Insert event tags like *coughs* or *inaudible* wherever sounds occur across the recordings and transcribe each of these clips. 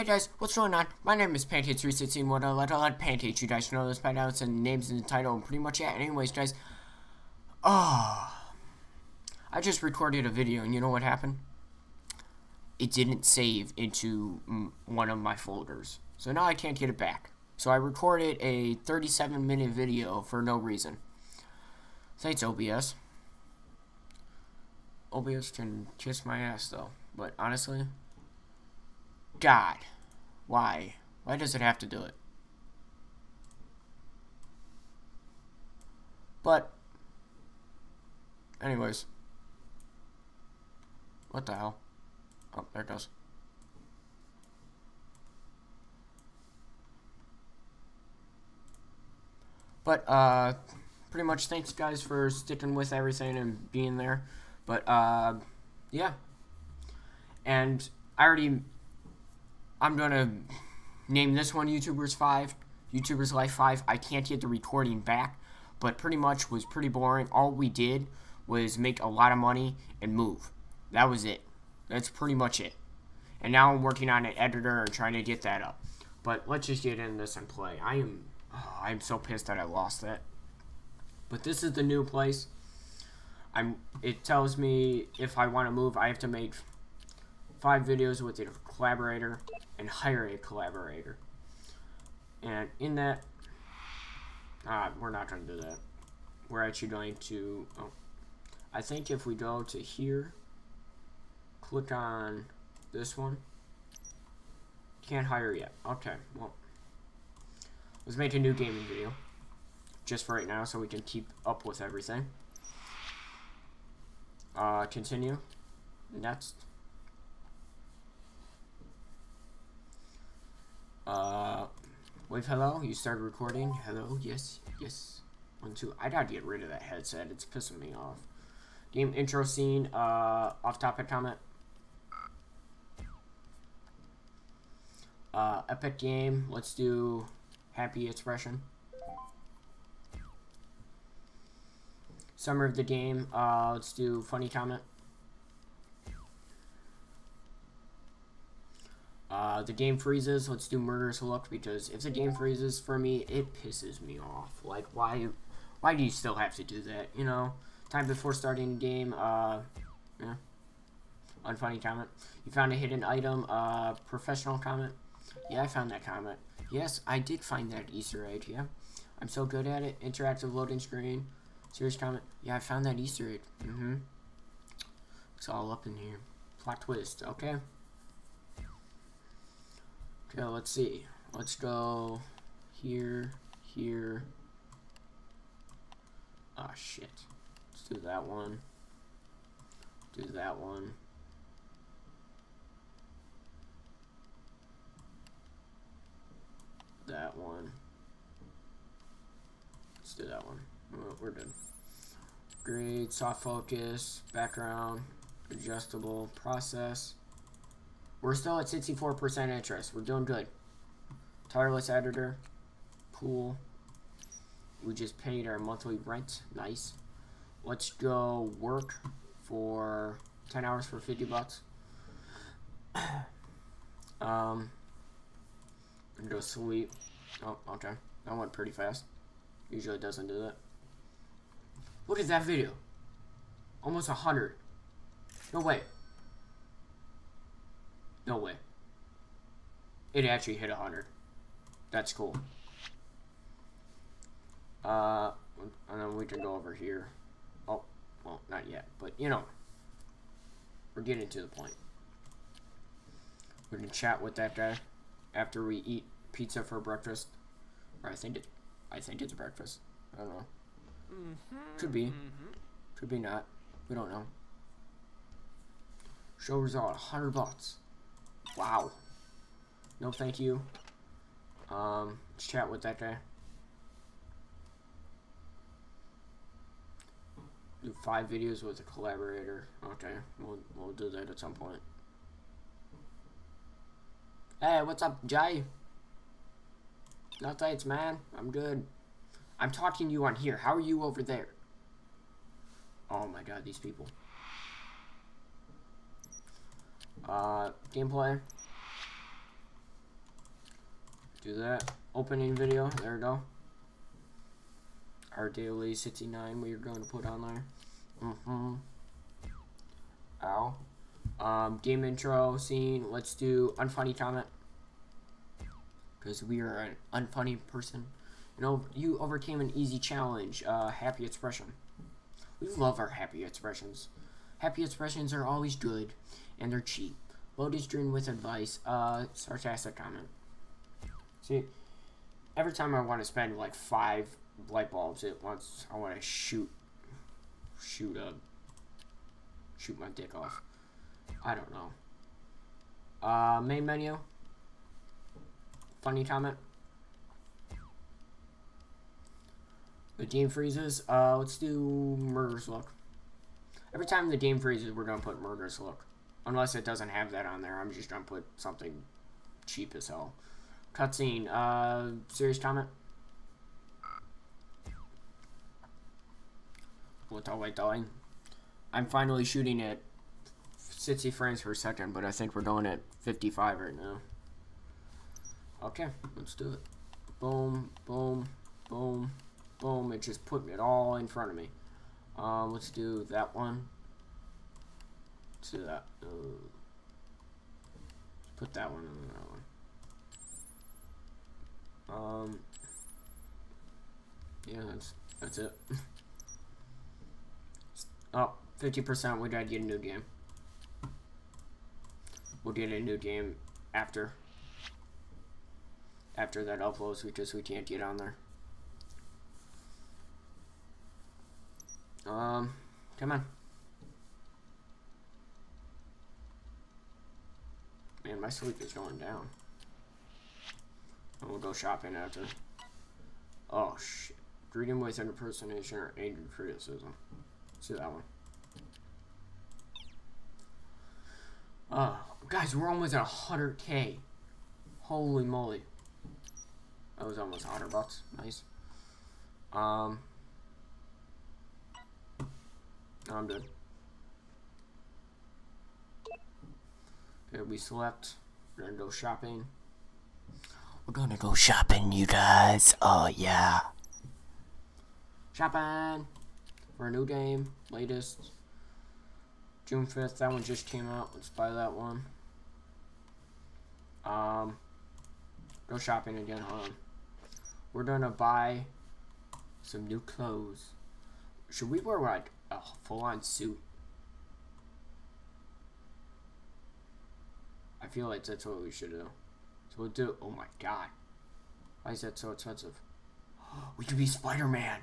Hey guys, what's going on? My name is Pancakes316. What I let, I let you guys know this by now. It's in the names in the title and pretty much yeah. Anyways, guys. Oh. I just recorded a video and you know what happened? It didn't save into one of my folders. So now I can't get it back. So I recorded a 37 minute video for no reason. Thanks, OBS. OBS can kiss my ass though. But honestly, God, why? Why does it have to do it? But, anyways, what the hell? Oh, there it goes. But, uh, pretty much thanks guys for sticking with everything and being there. But, uh, yeah. And I already I'm gonna name this one YouTubers 5, YouTubers Life 5. I can't get the recording back, but pretty much was pretty boring. All we did was make a lot of money and move. That was it. That's pretty much it. And now I'm working on an editor and trying to get that up. But let's just get into this and play. I am oh, I'm so pissed that I lost that. But this is the new place. I'm it tells me if I want to move, I have to make five videos with a collaborator and hire a collaborator. And in that, uh, we're not going to do that. We're actually going to, oh, I think if we go to here, click on this one, can't hire yet. Okay, well, let's make a new gaming video, just for right now, so we can keep up with everything. Uh, continue. Next. Uh, wave hello, you started recording. Hello, yes, yes. One, two. I gotta get rid of that headset. It's pissing me off. Game intro scene, uh, off topic comment. Uh, epic game. Let's do happy expression. Summer of the game. Uh, let's do funny comment. Uh, the game freezes. Let's do murderous look because if the game freezes for me, it pisses me off. Like why, why do you still have to do that? You know, time before starting the game. Uh, yeah. Unfunny comment. You found a hidden item. Uh, professional comment. Yeah, I found that comment. Yes, I did find that Easter egg. Yeah, I'm so good at it. Interactive loading screen. Serious comment. Yeah, I found that Easter egg. Mm-hmm. It's all up in here. Plot twist. Okay. Okay, let's see. Let's go here, here. Ah, oh, shit. Let's do that one. Do that one. That one. Let's do that one. We're good. Grade, soft focus, background, adjustable, process. We're still at 64% interest. We're doing good. Tireless editor. Pool. We just paid our monthly rent. Nice. Let's go work for 10 hours for 50 bucks. *clears throat* um, and go sleep. Oh, okay. That went pretty fast. Usually doesn't do that. Look at that video. Almost 100. No way. No way. It actually hit 100. That's cool. Uh, and then we can go over here. Oh, well, not yet, but you know, we're getting to the point. We can chat with that guy after we eat pizza for breakfast. Or I think it, I think it's breakfast. I don't know. Mm -hmm, Could be. Mm -hmm. Could be not. We don't know. Show result, 100 bucks. Wow. No, thank you. Um, let's chat with that guy. Do five videos with a collaborator. Okay, we'll, we'll do that at some point. Hey, what's up, Jay? No thanks, man. I'm good. I'm talking to you on here. How are you over there? Oh my god, these people. Uh, gameplay. do that. Opening video. There we go. Our daily 69 we are going to put on there. Mm-hmm. Ow. Um, game intro scene. Let's do unfunny comment. Because we are an unfunny person. You know, you overcame an easy challenge. Uh, happy expression. We love our happy expressions. Happy expressions are always good, and they're cheap. Loaded stream with advice. Uh, sarcastic comment. See, every time I want to spend like five light bulbs it once, I want to shoot, shoot a, shoot my dick off. I don't know. Uh, main menu. Funny comment. The game freezes. Uh, let's do murder's look. Every time the game freezes, we're gonna put murder's look. Unless it doesn't have that on there, I'm just gonna put something cheap as hell. Cutscene. Uh, serious comment. What are we doing? I'm finally shooting at 60 frames per second, but I think we're going at 55 right now. Okay, let's do it. Boom, boom, boom. Boom, it just put it all in front of me. Um, let's do that one. Let's that. Uh, put that one in that one. Um, yeah, that's, that's it. *laughs* oh, 50% we gotta get a new game. We'll get a new game after. After that uploads because we can't get on there. Um, come on. Man, my sleep is going down. And we'll go shopping after. Oh, shit. Greeting with impersonation or angry criticism. Let's that one. Oh, guys, we're almost at 100k. Holy moly. That was almost 100 bucks. Nice. Um, I'm good. Okay, we select. We're gonna go shopping. We're gonna go shopping, you guys. Oh, yeah. Shopping! For a new game. Latest. June 5th. That one just came out. Let's buy that one. Um, go shopping again. Hold on. We're gonna buy some new clothes. Should we wear like a full-on suit. Feel like that's what we should do. So we'll do. Oh my god, why is that so expensive? *gasps* We could be Spider-Man.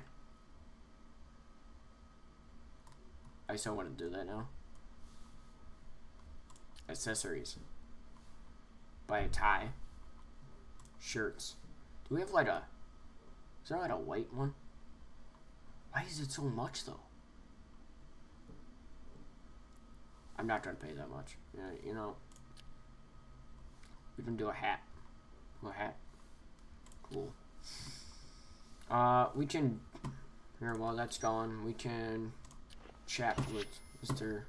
I still want to do that now. Accessories. Buy a tie. Shirts. Do we have like a... Is there like a white one? Why is it so much though? I'm not gonna pay that much. Yeah, you know. We can do a hat. A hat. Cool. Uh, we can. Here, while that's going, we can chat with Mr.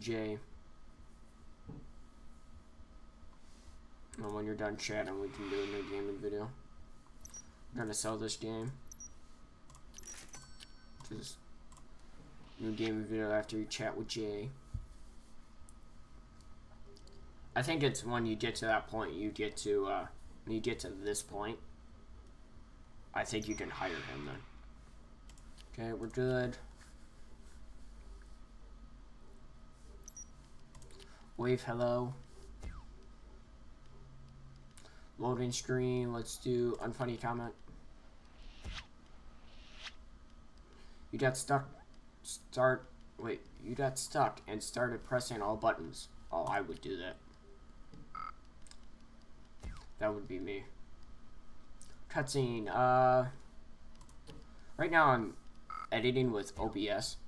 J. And when you're done chatting, we can do a new gaming video. I'm gonna sell this game. Just new game video after you chat with Jay. I think it's when you get to that point, you get to, uh, you get to this point, I think you can hire him then. Okay, we're good. Wave hello. Loading screen, let's do unfunny comment. You got stuck start, wait, you got stuck and started pressing all buttons. Oh, I would do that. That would be me. Cutscene, uh, right now I'm editing with OBS.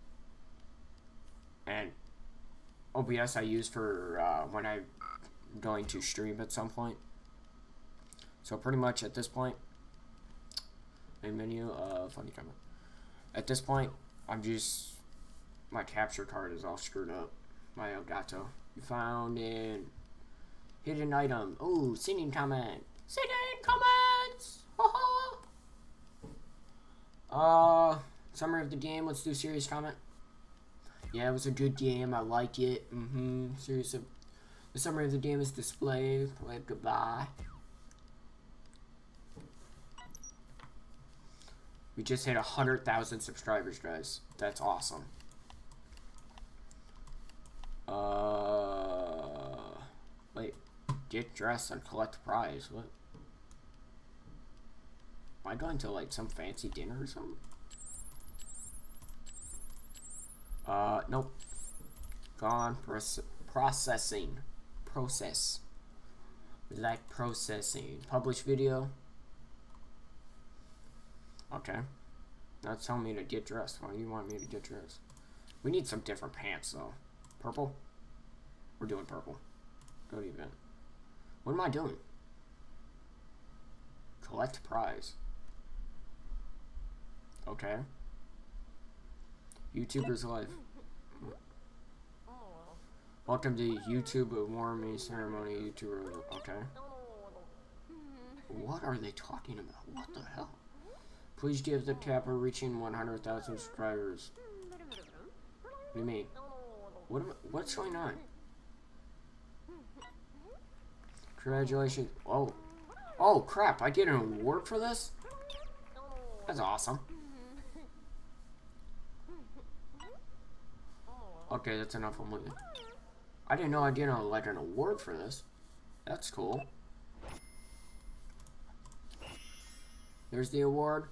And OBS I use for uh, when I'm going to stream at some point. So pretty much at this point, main menu, uh, funny comment. At this point, I'm just my capture card is all screwed up. My Elgato. You found in Hidden item. Oh, singing comment. Singing comments. uh, summary of the game. Let's do serious comment. Yeah, it was a good game. I like it. Mm-hmm. Serious. Of. The summary of the game is displayed. Like goodbye. We just hit 100,000 subscribers, guys. That's awesome. Uh, wait. Get dressed and collect prize. What? Am I going to, like, some fancy dinner or something? Uh, nope. Gone. Proce processing. Process. Like processing. Publish video. Okay. That's telling me to get dressed. Why do you want me to get dressed? We need some different pants, though. Purple? We're doing purple. Go to event. What am I doing? Collect prize. Okay. YouTuber's life. Welcome to YouTube award ceremony. YouTuber. Okay. What are they talking about? What the hell? Please give the capper reaching 100,000 subscribers. What do you mean? What, am, what's going on? Congratulations. Oh. Oh, crap. I get an award for this? That's awesome. Okay, that's enough. I'm leaving. I didn't know I get a, like an award for this. That's cool. There's the award.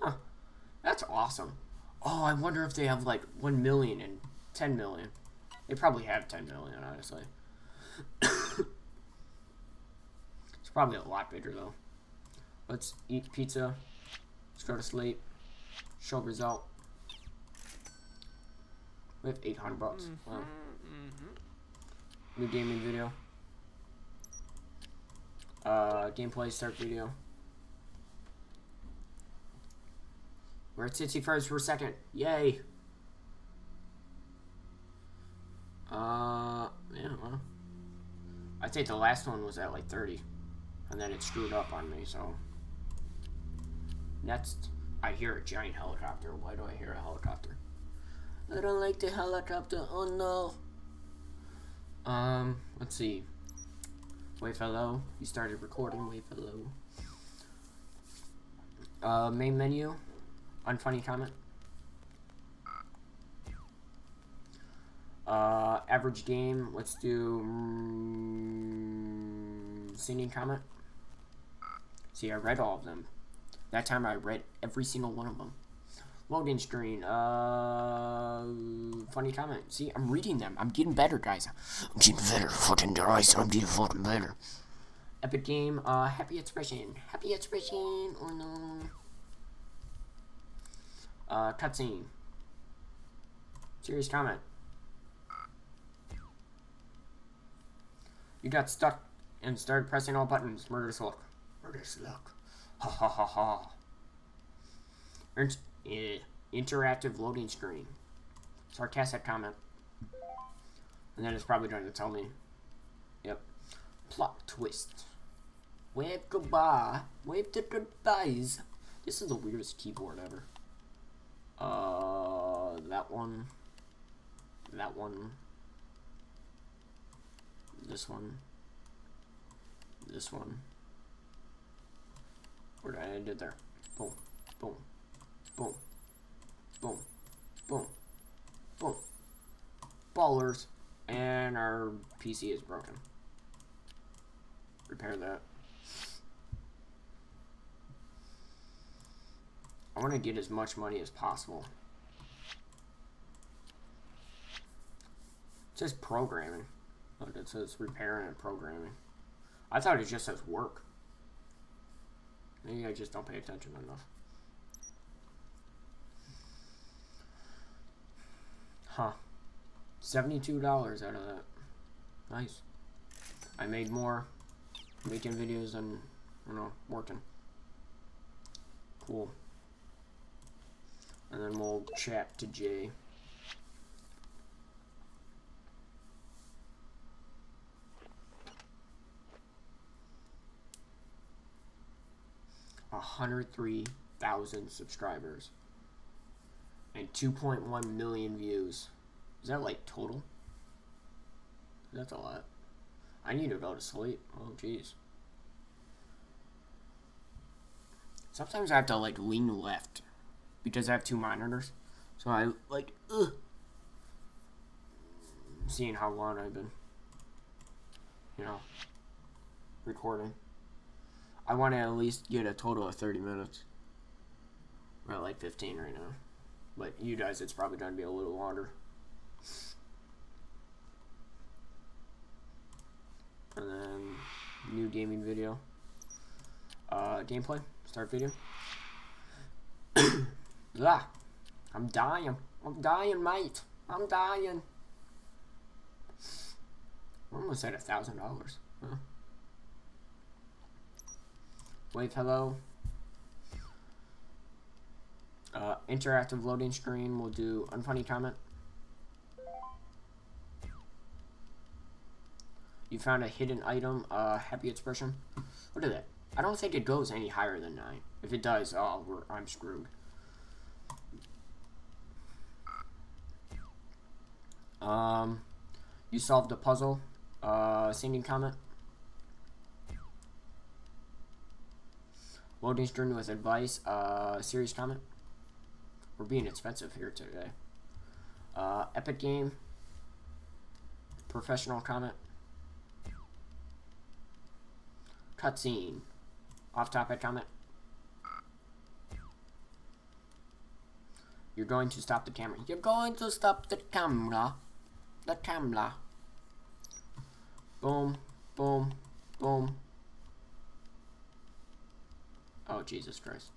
Huh. That's awesome. Oh, I wonder if they have like 1 million and 10 million. They probably have 10 million, honestly. *coughs* probably a lot bigger, though. Let's eat pizza. Let's go to sleep. Show result. We have 800 bucks. Wow. New gaming video. Uh, gameplay start video. We're at 60 frames per second. Yay. Uh, yeah, well. I think the last one was at like 30. And then it screwed up on me, so. Next, I hear a giant helicopter. Why do I hear a helicopter? I don't like the helicopter. Oh no. Um, let's see. Wait, hello. You started recording. Wait, hello. Uh, main menu. Unfunny comment. Uh, average game. Let's do mm, singing comment. See, I read all of them. That time I read every single one of them. Loading screen. Uh, funny comment. See, I'm reading them. I'm getting better, guys. I'm getting better. Fucking guys, I'm getting fucking better. Epic game. Uh, happy expression. Happy expression. Oh no. Uh, cutscene. Serious comment. You got stuck and started pressing all buttons. Murderous look. Murderous look. Ha ha ha ha. Inter eh, interactive loading screen. Sarcastic comment. And then it's probably going to tell me. Yep. Plot twist. Wave goodbye. Wave to goodbyes. This is the weirdest keyboard ever. Uh, that one. That one. This one. This one. Did I it there? Boom. Boom. Boom. Boom. Boom. Boom. Ballers. And our PC is broken. Repair that. I want to get as much money as possible. It says programming. Look, it says repairing and programming. I thought it just says work. Maybe I just don't pay attention enough. Huh. $72 out of that. Nice. I made more making videos than, you know, working. Cool. And then we'll chat to Jay. 103,000 subscribers and 2.1 million views. Is that like total? That's a lot. I need to go to sleep. Oh, jeez. Sometimes I have to like lean left because I have two monitors. So I like, ugh. Seeing how long I've been, you know, recording. I want to at least get a total of 30 minutes. We're at like 15 right now. But you guys, it's probably going to be a little longer. And then, new gaming video. Uh, gameplay. Start video. *coughs* ah, I'm dying. I'm dying, mate. I'm dying. We're almost at a thousand dollars. Wave hello. Uh, interactive loading screen. We'll do unfunny comment. You found a hidden item. Uh, happy expression. What is that? I don't think it goes any higher than 9. If it does, oh, I'm screwed. Um, you solved the puzzle. Uh, singing comment. Loading screen with advice. Uh, serious comment. We're being expensive here today. Uh, epic game. Professional comment. Cutscene. Off topic comment. You're going to stop the camera. You're going to stop the camera. The camera. Boom. Boom. Boom. Oh, Jesus Christ.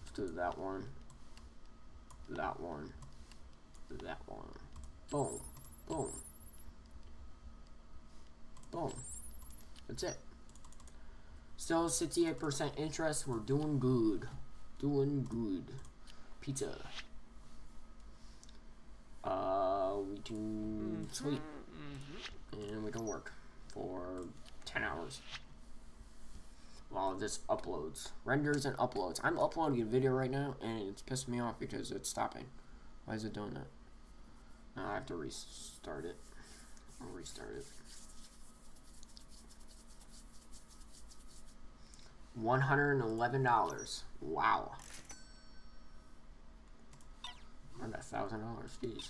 Let's do that one. That one. That one. Boom. Boom. Boom. That's it. Still 68% interest. We're doing good. Doing good. Pizza. Uh, we can -hmm. sleep. Mm -hmm. And we can work for 10 hours. While this uploads. Renders and uploads. I'm uploading a video right now, and it's pissing me off because it's stopping. Why is it doing that? Now I have to restart it. I'll restart it. $111. Wow. Around a thousand dollars, jeez.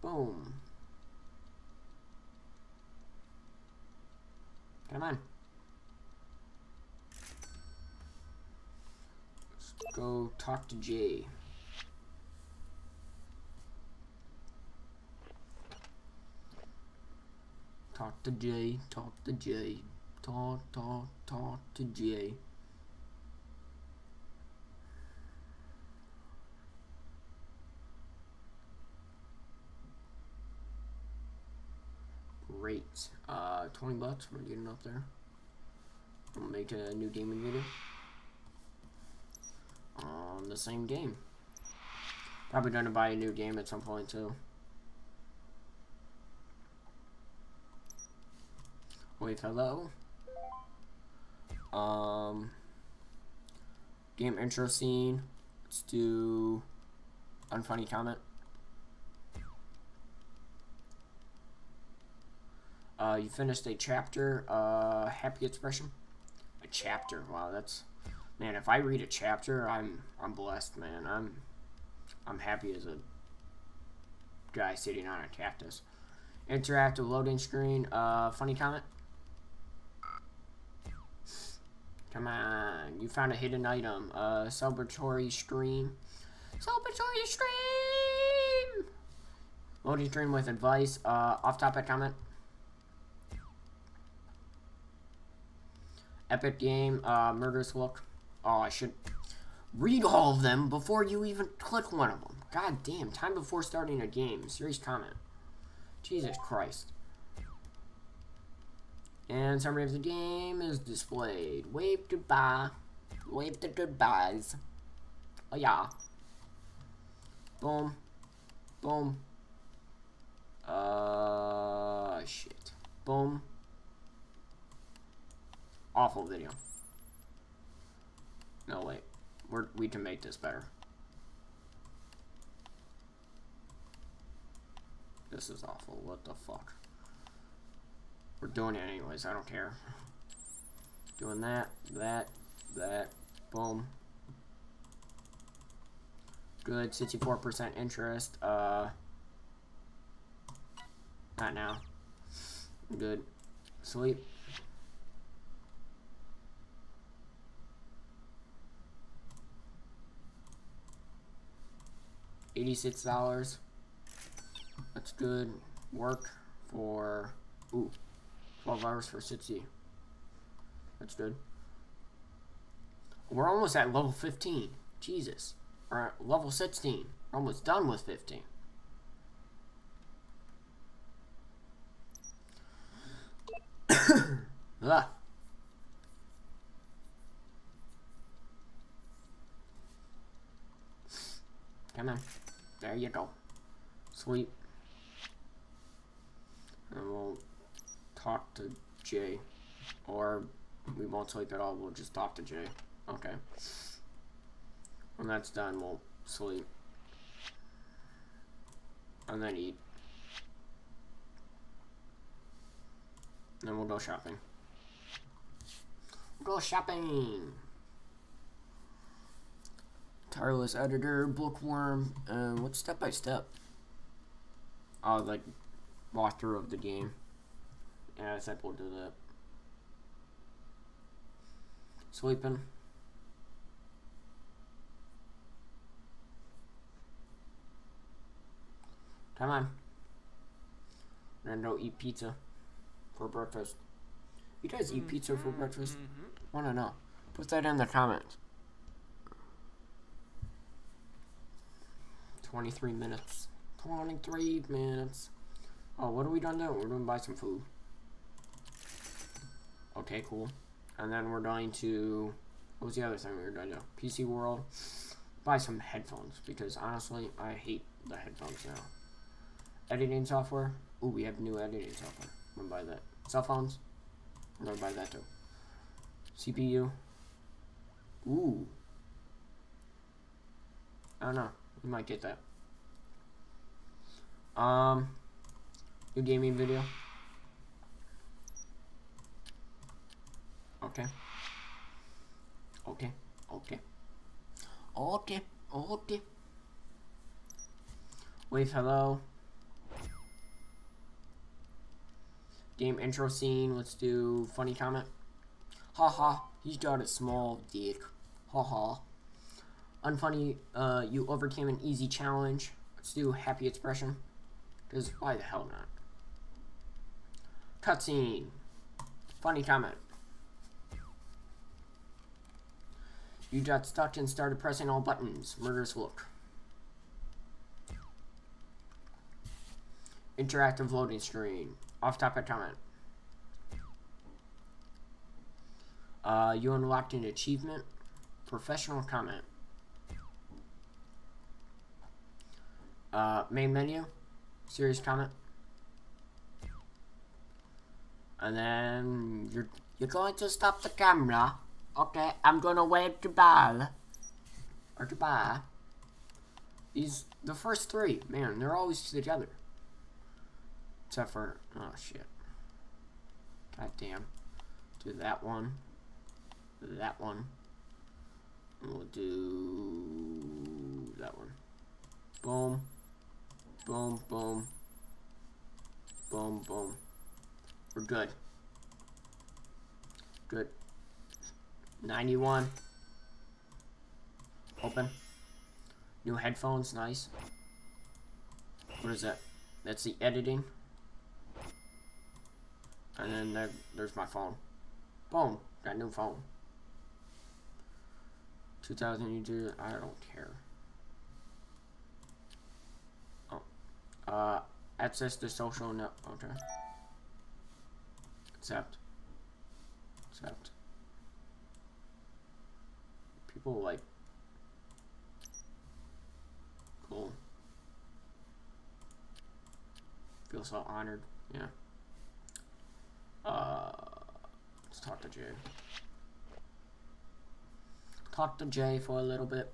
Boom. Come on. Let's go talk to Jay. Talk to Jay, talk to Jay. Talk, talk, talk to Jay. Great. Uh, 20 bucks. We're getting up there. I'll make a new gaming video. On the same game. Probably gonna buy a new game at some point too. Wait, hello? Um, game intro scene. Let's do unfunny comment. Uh, you finished a chapter. Uh, happy expression. A chapter. Wow, that's man. If I read a chapter, I'm I'm blessed, man. I'm I'm happy as a guy sitting on a cactus. Interactive loading screen. Uh, funny comment. Come on. You found a hidden item. Uh, celebratory stream. Celebratory stream! Loading stream with advice. Uh, off-topic comment. Epic game. Uh, murderous look. Oh, I should read all of them before you even click one of them. God damn. Time before starting a game. Serious comment. Jesus Christ. And summary of the game is displayed. Wave goodbye. Wave the goodbyes. Oh yeah. Boom. Boom. Uh, shit. Boom. Awful video. No, wait. We're, we can make this better. This is awful. What the fuck? We're doing it anyways. I don't care. Doing that, that, that. Boom. Good. 64% interest. Uh, not now. Good. Sleep. $86. That's good work for, ooh, 12 hours for 60. That's good. We're almost at level 15. Jesus. Or level 16. We're almost done with 15. *coughs* Ugh. Come on. There you go. Sweet. And we'll talk to Jay. Or we won't sleep at all. We'll just talk to Jay. Okay. When that's done, we'll sleep. And then eat. then we'll go shopping. Go shopping! Tireless editor, bookworm, uh, what's step by step? Oh, like walkthrough of the game. Yeah, I said we'll do that. Sleeping. Come on. And go eat pizza for breakfast. You guys eat mm-hmm. pizza for breakfast? Mm-hmm. Want to know? Put that in the comments. 23 minutes. 23 minutes. Oh, what are we done now? We're going to buy some food. Okay, cool. And then we're going to... What was the other thing we were going to do? PC World. Buy some headphones. Because, honestly, I hate the headphones now. Editing software. Ooh, we have new editing software. I'm going to buy that. Cell phones. I'm going to buy that, too. CPU. Ooh. I don't know. You might get that. Um, new gaming video. Okay. Okay. Okay. Okay. Okay. Wave hello. Game intro scene. Let's do funny comment. Haha. Ha, he's got a small dick. Haha. Unfunny. Uh, you overcame an easy challenge. Let's do happy expression. Because why the hell not? Cutscene. Funny comment. You got stuck and started pressing all buttons. Murderous look. Interactive loading screen. Off topic comment. Uh, you unlocked an achievement. Professional comment. Uh, main menu. Serious comment. And then you're you're going to stop the camera. Okay, I'm gonna wave to ball. Or to bye. These the first three, man, they're always together. Except for oh shit. God damn. Do that one. That one. we'll do that one. Boom. Boom, boom. Boom, boom. We're good. Good. 91. Open. New headphones, nice. What is that? That's the editing. And then there, there's my phone. Boom. Got a new phone. 2000 YouTube, I don't care. Uh, access the social net. Okay. Accept. Accept. People like. Cool. Feel so honored. Yeah. Uh, let's talk to Jay. talk to Jay for a little bit.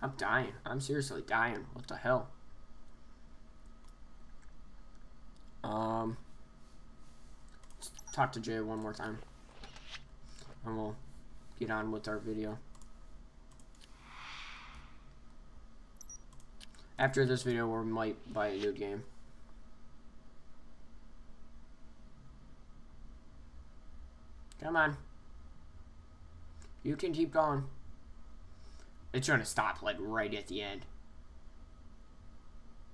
I'm dying. I'm seriously dying. What the hell? Um, talk to Jay one more time. And we'll get on with our video. After this video, we might buy a new game. Come on. You can keep going. It's trying to stop, like, right at the end.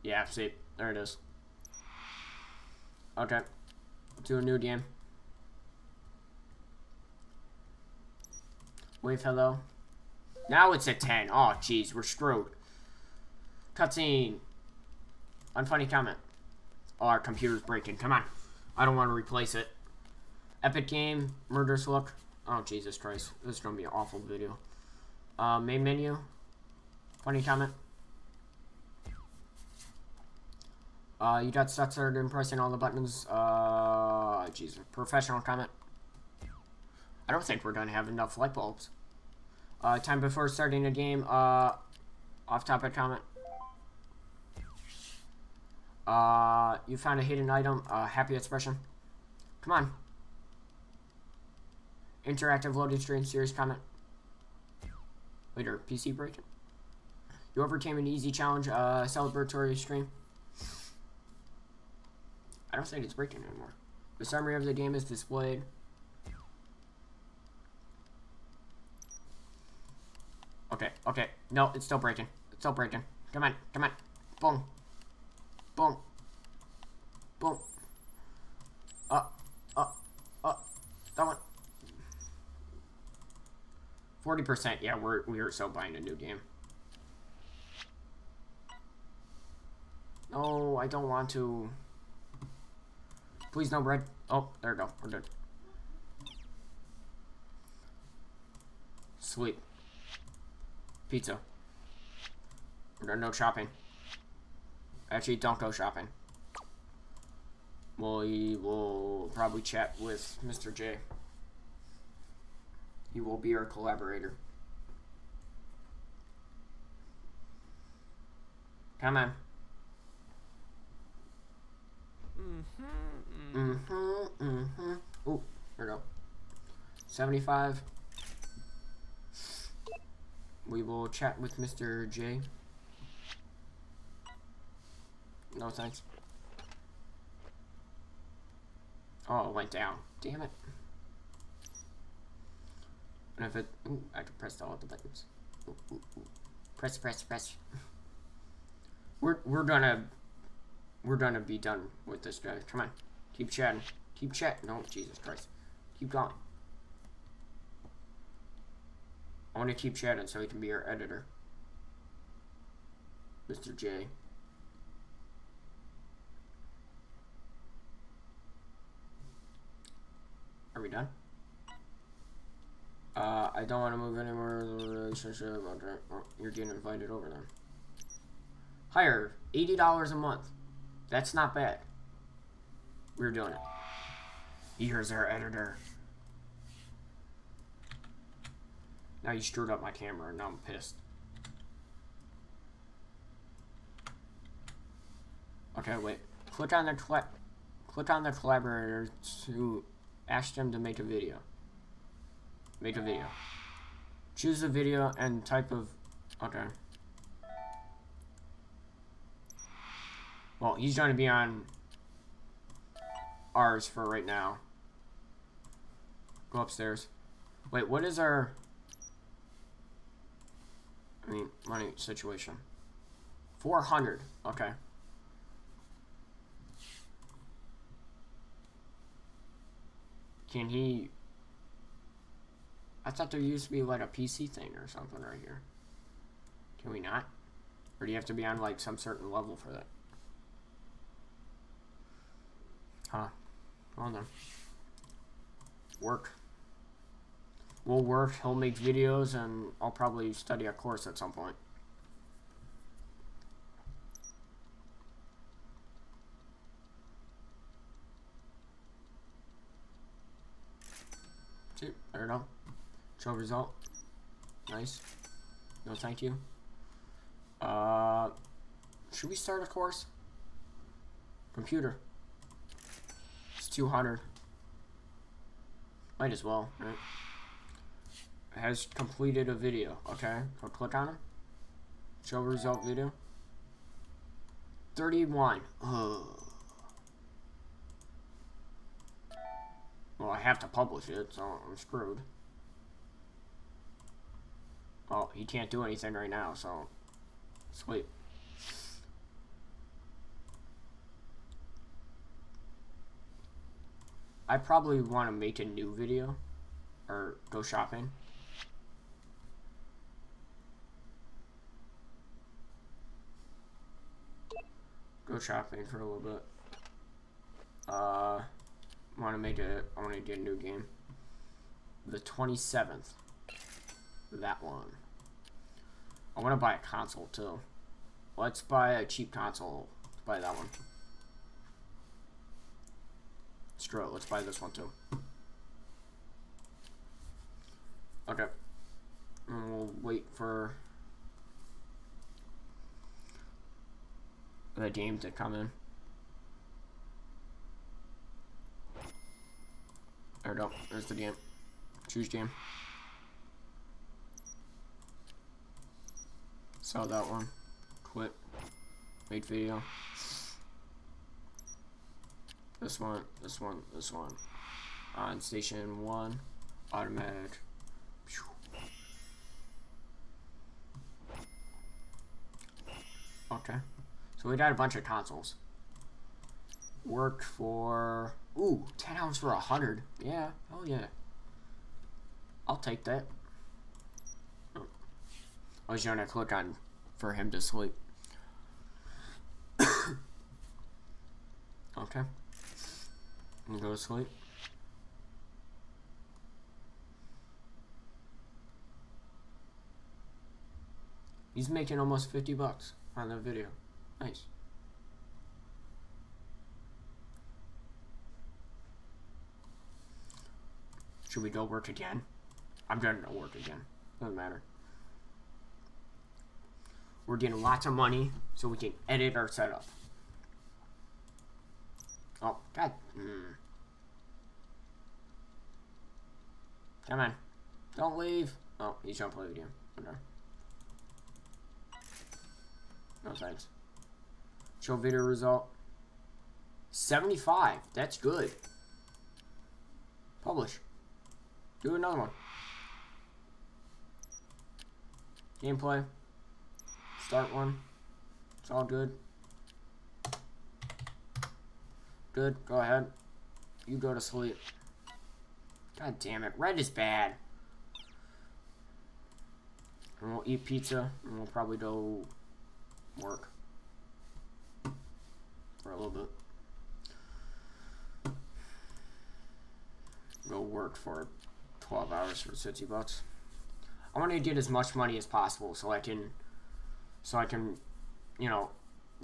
Yeah, see, there it is. Okay. Do a new game. Wave hello. Now it's a 10. Oh, jeez, we're screwed. Cutscene. Unfunny comment. Oh, our computer's breaking. Come on. I don't want to replace it. Epic game. Murderous look. Oh, Jesus Christ. This is going to be an awful video. Uh, main menu. Funny comment. Uh, you got stuck started pressing all the buttons. Uh, Jesus. Professional comment. I don't think we're to have enough light bulbs. Uh, time before starting a game. Uh, off-topic comment. Uh, you found a hidden item. Uh, happy expression. Come on. Interactive loading screen. Serious comment. Later, PC breaking. You overcame an easy challenge. Uh, celebratory screen. I don't think it's breaking anymore. The summary of the game is displayed. Okay, okay. No, it's still breaking. It's still breaking. Come on, come on. Boom. Boom. Boom. Uh, uh, uh, that one. 40%, yeah, we're, we're so buying a new game. No, I don't want to. Please no bread. Oh, there we go. We're good. Sweet. Pizza. We're gonna no shopping. Actually, don't go shopping. We will probably chat with Mr. J. He will be our collaborator. Come on. Mm-hmm. Mm-hmm. Mm-hmm. Ooh, there we go. 75. We will chat with Mr. J. No thanks. Oh, it went down. Damn it. And if it... Ooh, I can press all of the buttons. Ooh, ooh. Press, press, press. *laughs* we're, we're gonna... We're gonna be done with this guy. Come on. Keep chatting. Keep chatting. No, Jesus Christ. Keep going. I want to keep chatting so he can be our editor. Mr. J. Are we done? Uh, I don't want to move anymore in the relationship. You're getting invited over there. Higher, $80 a month. That's not bad. We're doing it. Here's our editor. Now you screwed up my camera and now I'm pissed. Okay, wait. Click on the click on the collaborator to ask them to make a video. Make a video. Choose a video and type of okay. Well, he's trying to be on ours for right now. Go upstairs. Wait, what is our I mean, money situation. 400. Okay. Can he... I thought there used to be like a PC thing or something right here. Can we not? Or do you have to be on like some certain level for that? Huh. Well then. Work. We'll work, he'll make videos, and I'll probably study a course at some point. I don't know. Show result. Nice. No, thank you. Uh, should we start a course? Computer. It's 200. Might as well, right? Has completed a video. Okay, I'll click on it. Show result video. 31. Ugh. Well, I have to publish it, so I'm screwed. Oh, he can't do anything right now, so... Sweet. I probably want to make a new video. Or go shopping. Go shopping for a little bit. Uh want to make a, I want to get a new game. The 27th. That one. I want to buy a console too. Let's buy a cheap console. Buy that one. Screw it, let's buy this one too. Okay. And we'll wait for the game to come in. There we go. There's the game. Choose game. Saw that one. Clip. Made video. This one, this one, this one. On station one. Automatic. Okay. So we got a bunch of consoles. Worked for Ooh, 10 hours for a 100. Yeah, oh yeah. I'll take that. I was trying to click on for him to sleep. *coughs* okay. And go to sleep. He's making almost 50 bucks on the video. Nice. Should we go work again? I'm gonna go work again. Doesn't matter. We're getting lots of money so we can edit our setup. Oh, God. Mm. Come on. Don't leave. Oh, he's trying to play video. Okay. No thanks. Show video result. 75. That's good. Publish. Do another one. Gameplay. Start one. It's all good. Good. Go ahead. You go to sleep. God damn it. Red is bad. And we'll eat pizza. And we'll probably go work. For a little bit. Go work for 12 hours for 60 bucks. I want to get as much money as possible so I can, so I can, you know,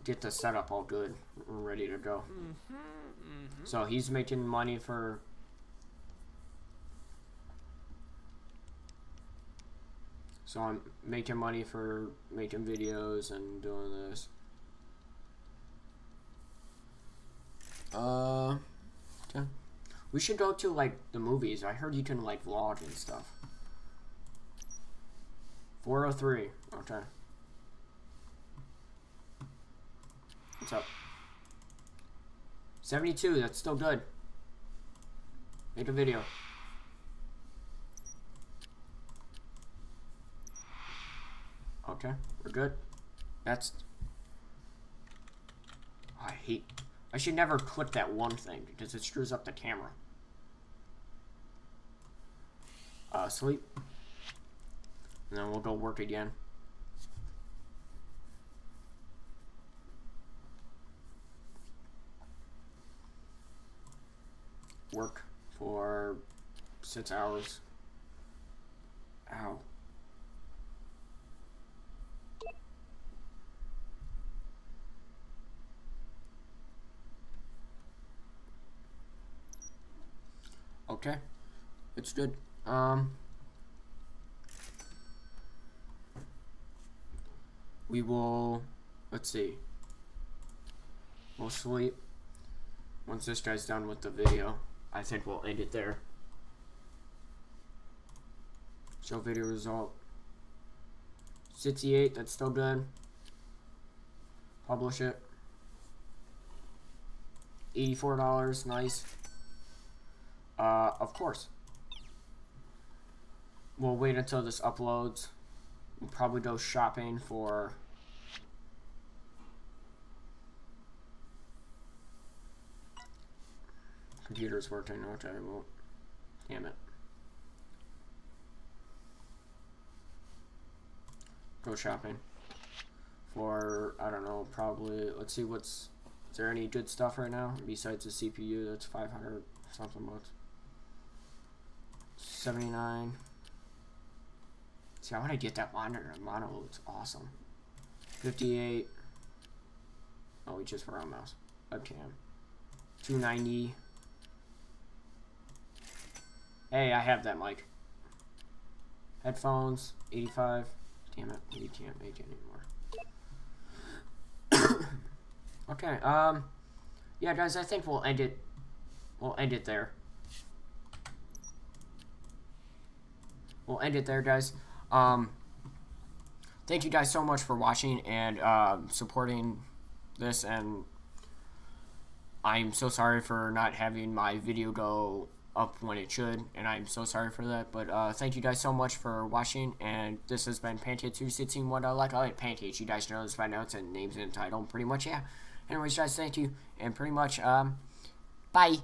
get the setup all good, ready to go. Mm -hmm, mm -hmm. So he's making money for. So I'm making money for making videos and doing this. Uh, yeah. We should go to, like, the movies. I heard you can, like, vlog and stuff. 403. Okay. What's up? 72. That's still good. Make a video. Okay. We're good. That's... Oh, I hate... I should never click that one thing because it screws up the camera. Uh, sleep. And then we'll go work again. Work for six hours. Ow. Okay. It's good. Um, we will, let's see, we'll sleep. Once this guy's done with the video, I think we'll end it there. Show video result. 68, that's still good. Publish it. $84, nice. Uh, of course. We'll wait until this uploads. We'll probably go shopping for computer's working, won't. damn it. Go shopping for, I don't know, probably, let's see what's, is there any good stuff right now besides the CPU that's 500 something bucks? 79. See, I want to get that monitor. Monitor looks awesome. 58. Oh, we just were on mouse. Webcam. 290. Hey, I have that mic. Headphones, 85. Damn it, we can't make it anymore. *coughs* okay, um, yeah, guys, I think we'll end it. We'll end it there. We'll end it there, guys. Um, thank you guys so much for watching and uh, supporting this, and I'm so sorry for not having my video go up when it should, and I'm so sorry for that. But uh, thank you guys so much for watching, and this has been Pancakes316. What I like, I like pancakes. You guys know this by now. It's in names and title. Pretty much, yeah. Anyways, guys, thank you, and pretty much, um, bye.